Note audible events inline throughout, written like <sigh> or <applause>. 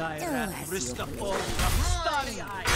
direct, risk of all from starry.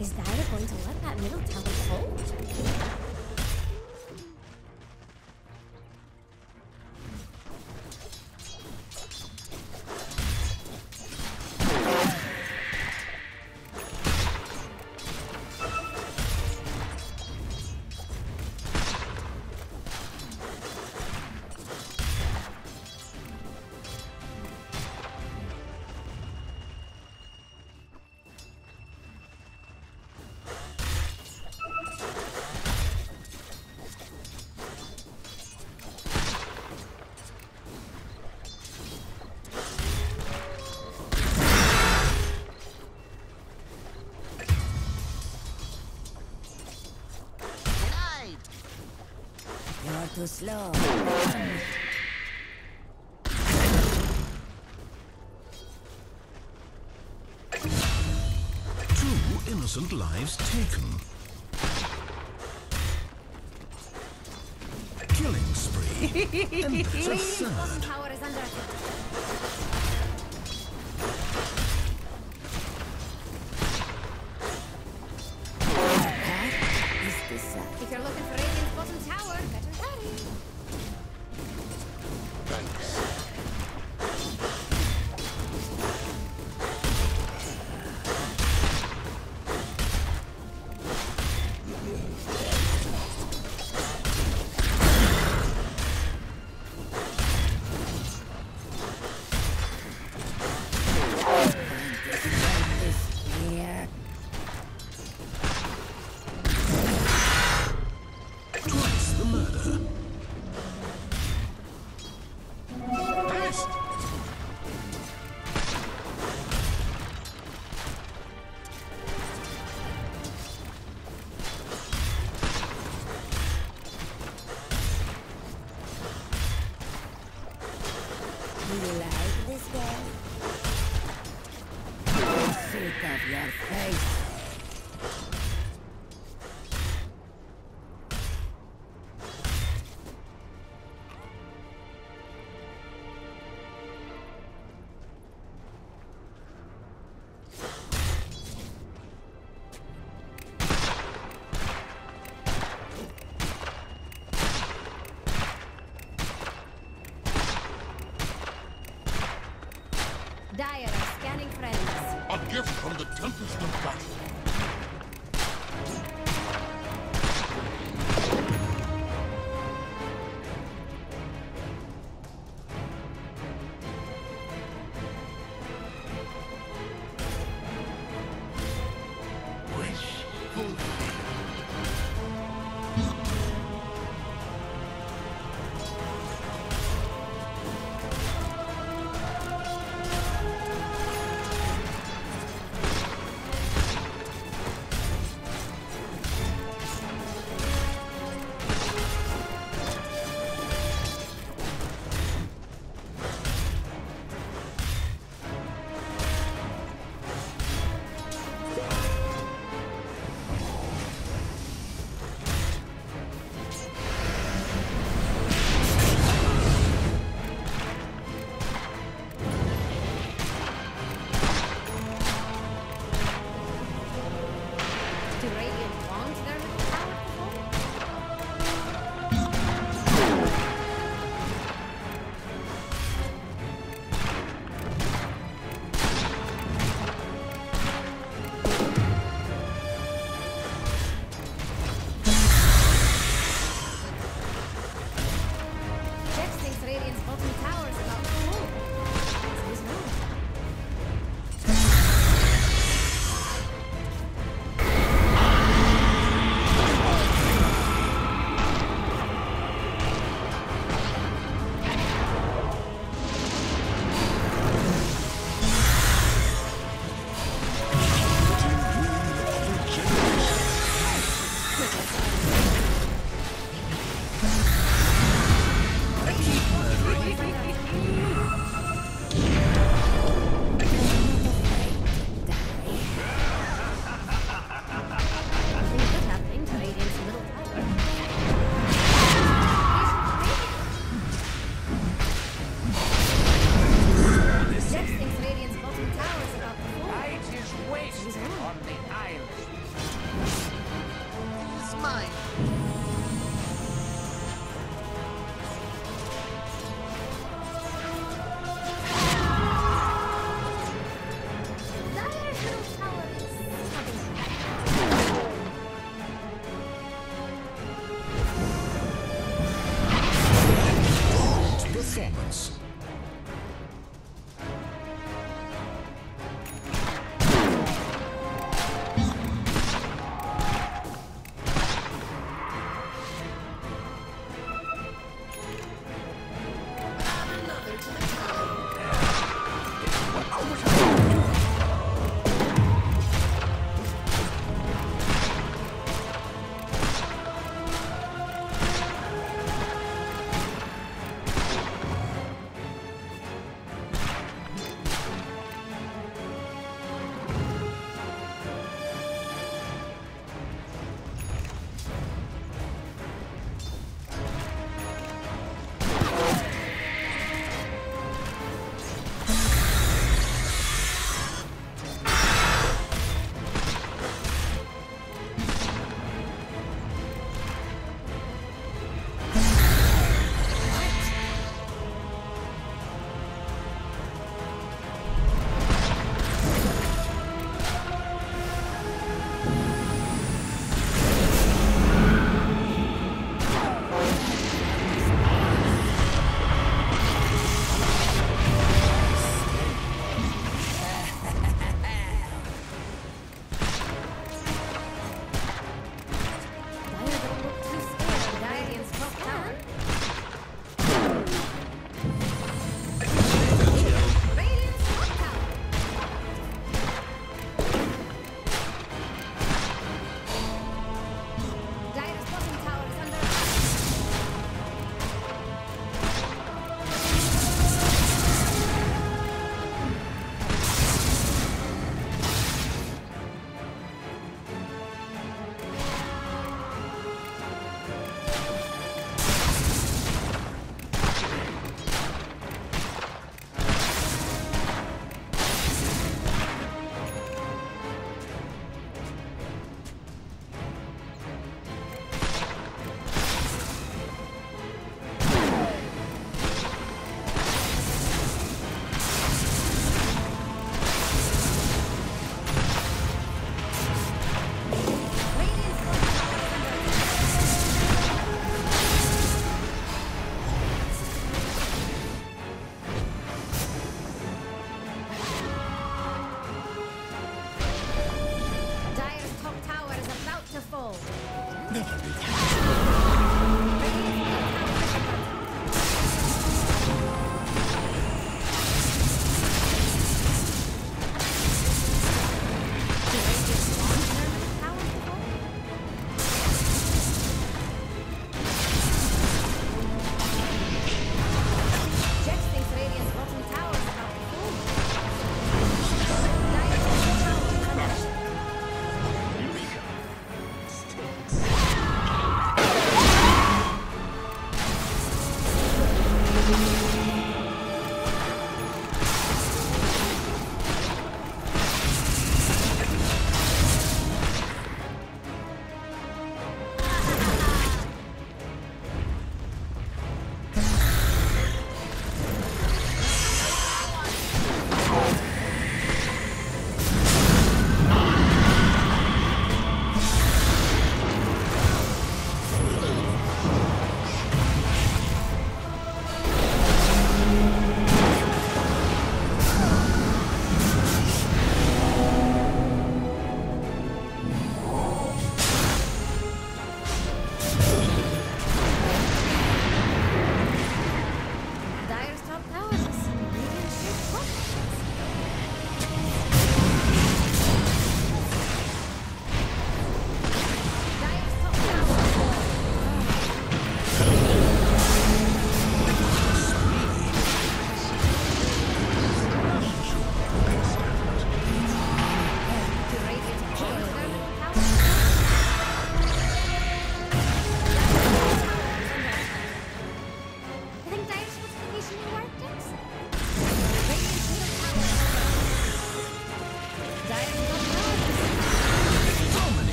Is Dida going to let that middle tower hold? Slow. Two innocent lives taken. Killing spree. and it's sad. <laughs> your face. From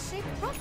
some radiant-shaped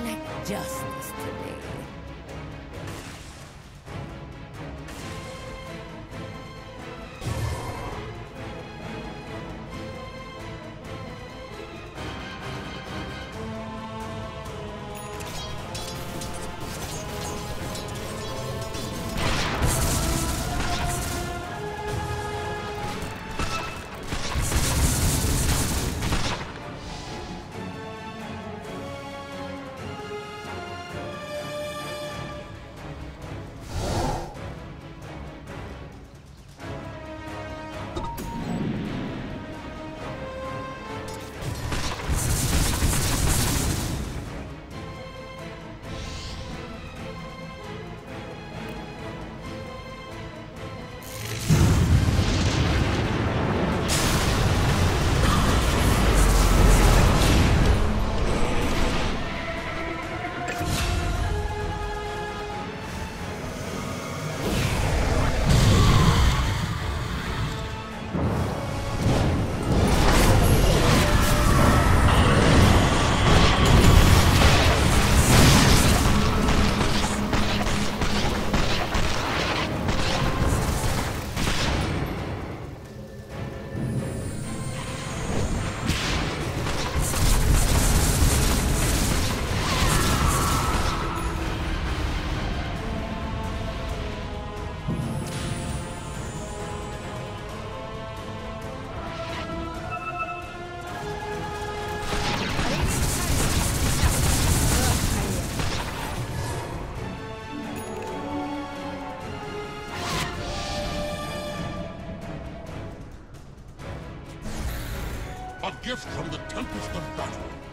It looks justice today. A gift from the Tempest of Battle.